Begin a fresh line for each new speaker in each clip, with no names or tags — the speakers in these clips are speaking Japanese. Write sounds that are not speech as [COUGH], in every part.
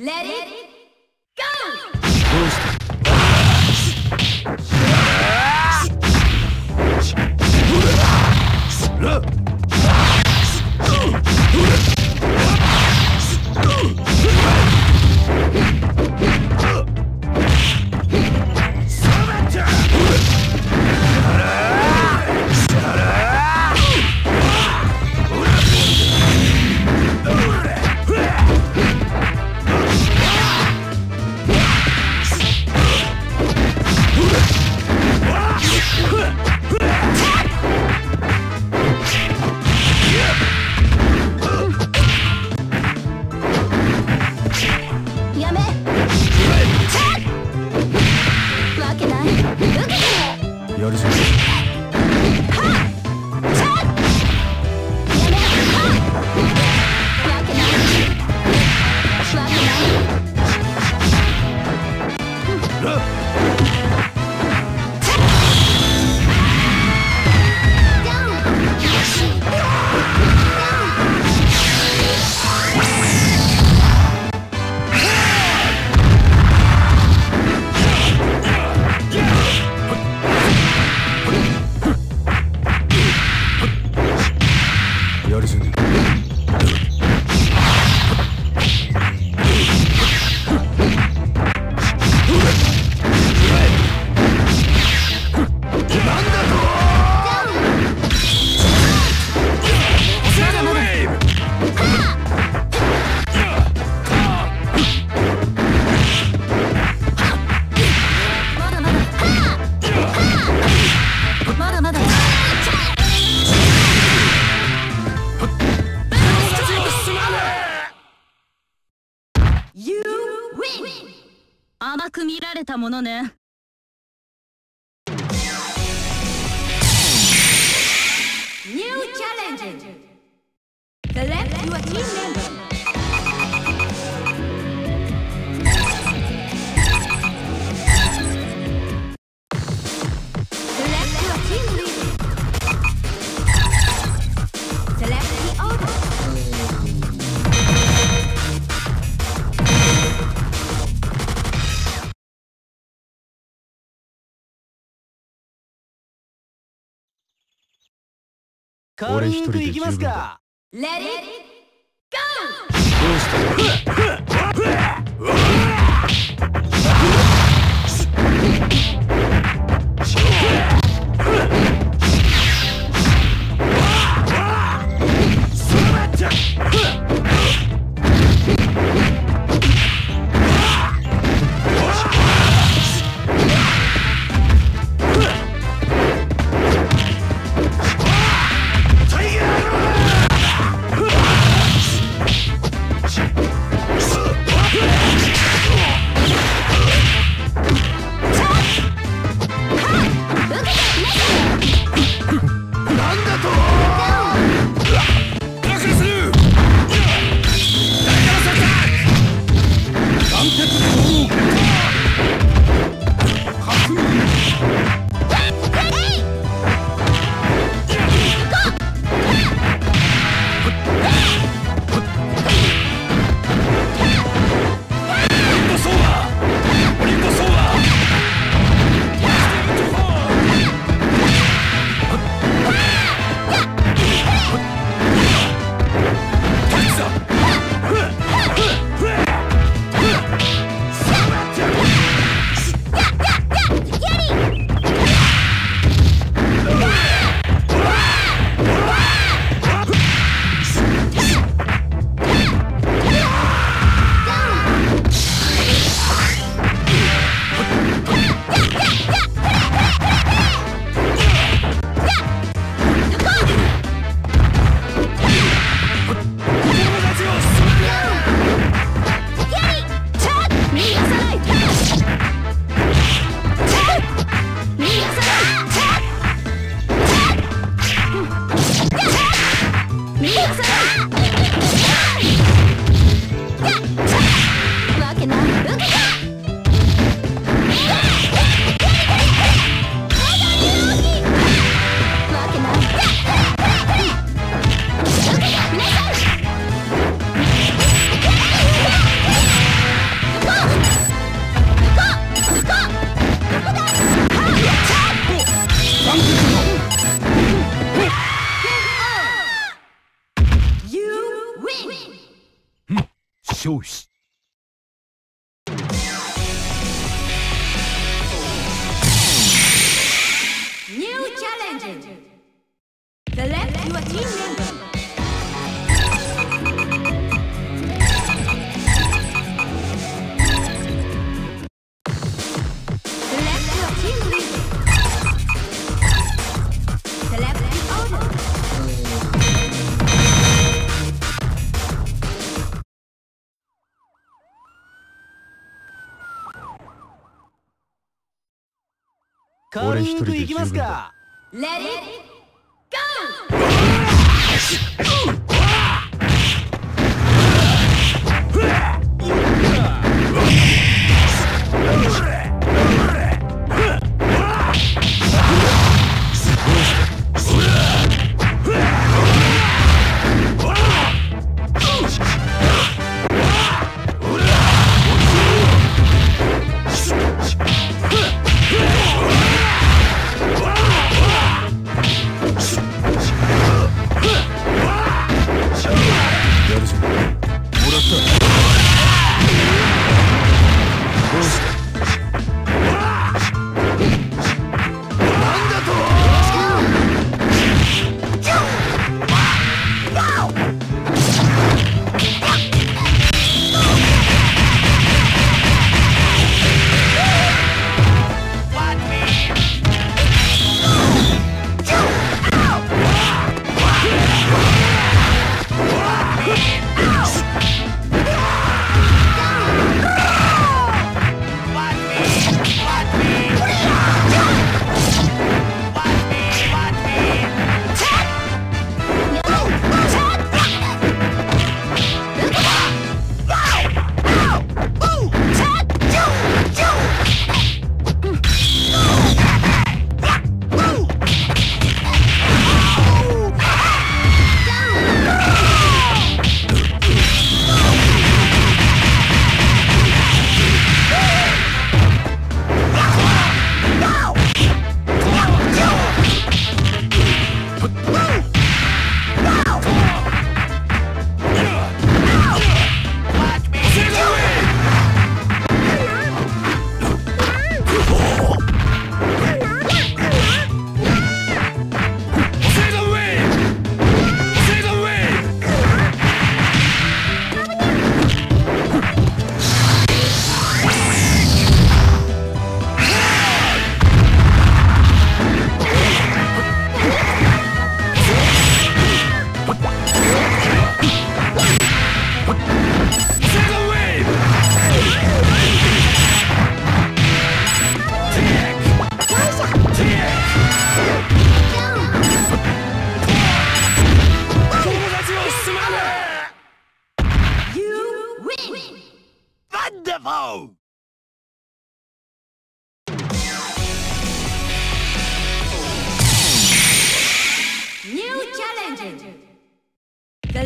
Let, Let it ね。
カーリング行きますか。
Let it go! わ order.
カーリング行きますか
Let it go!「ご [LAUGHS]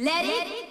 Let, it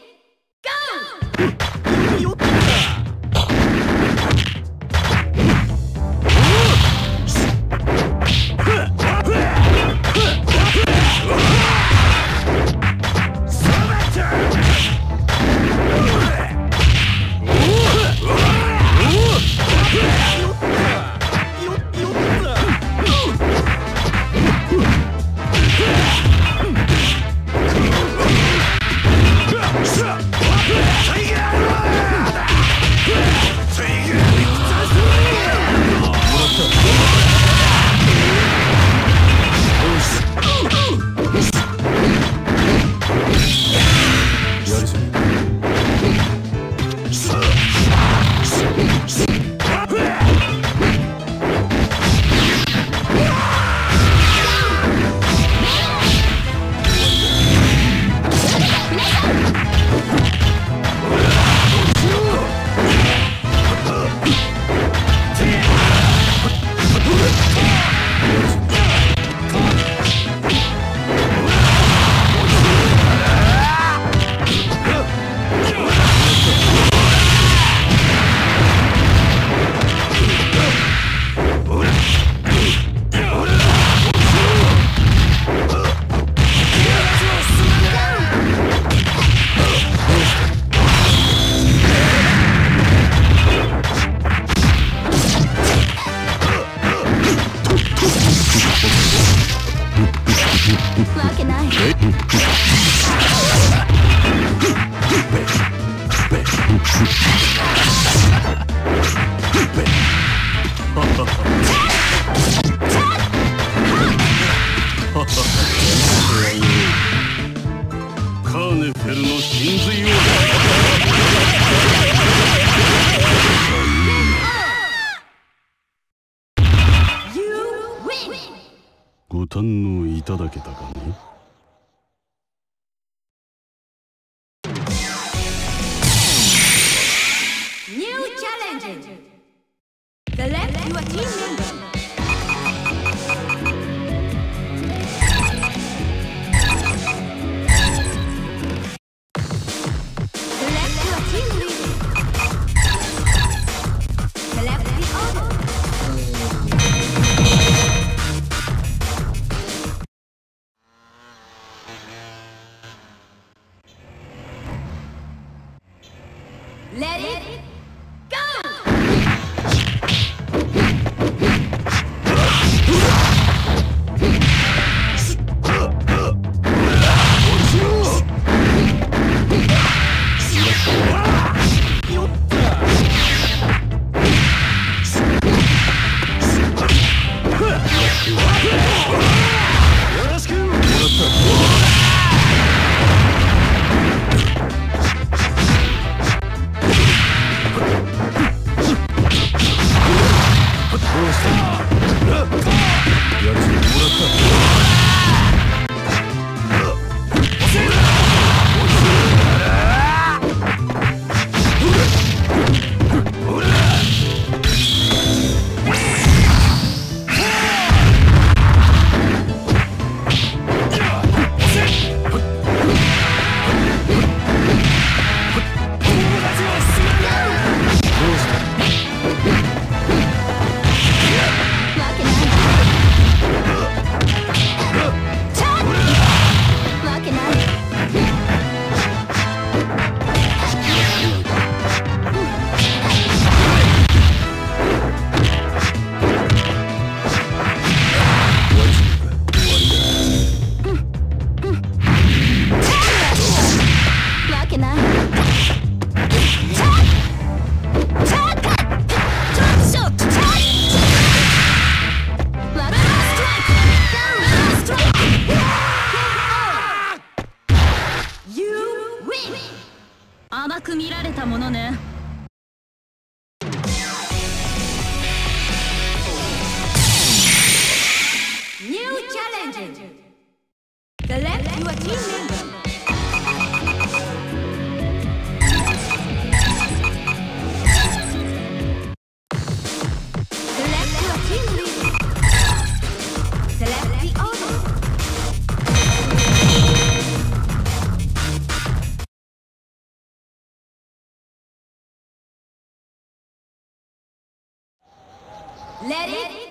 Ouais.
Let, Let it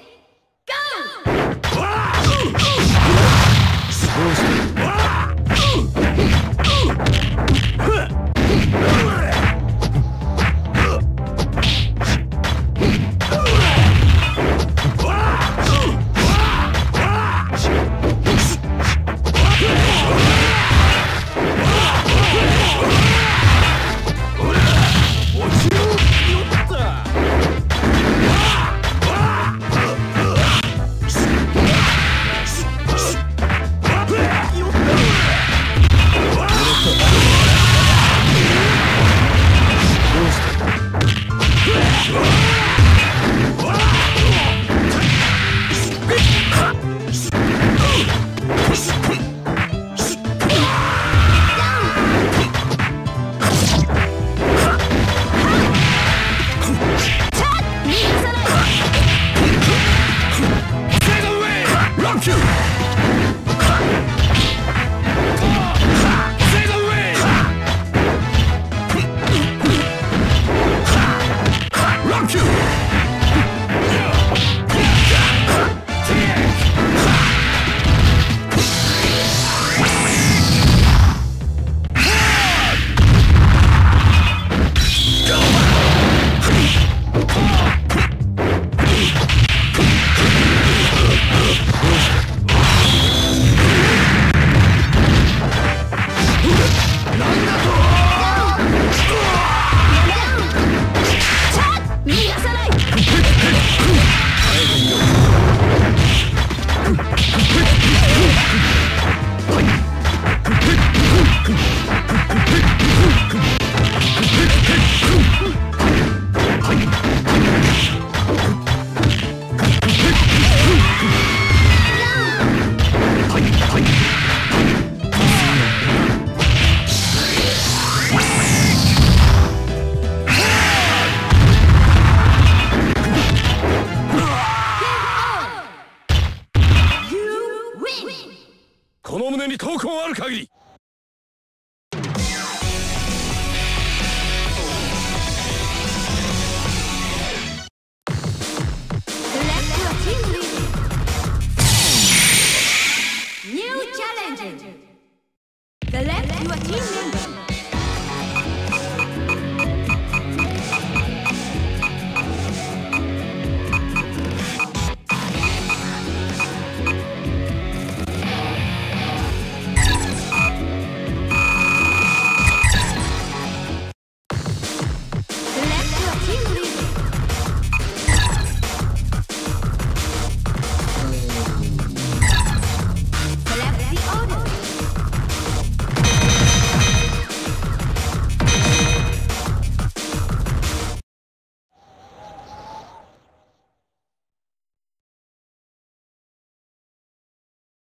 この胸に闘魂ある限り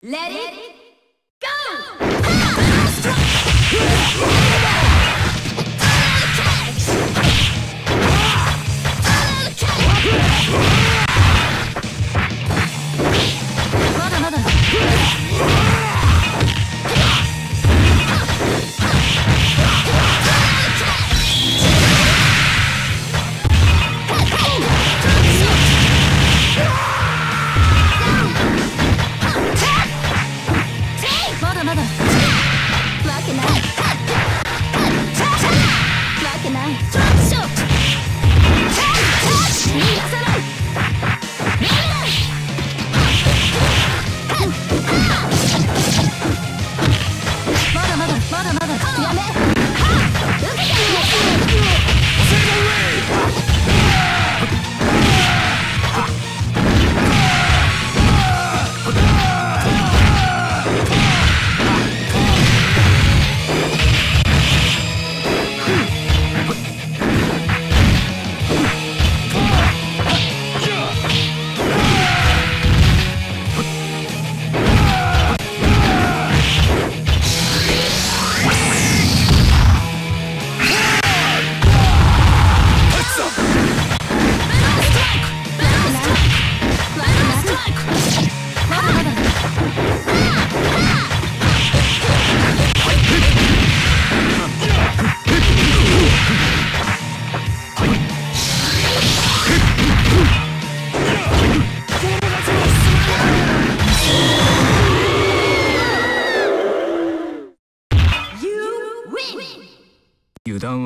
Let it
tonight.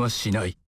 はしない。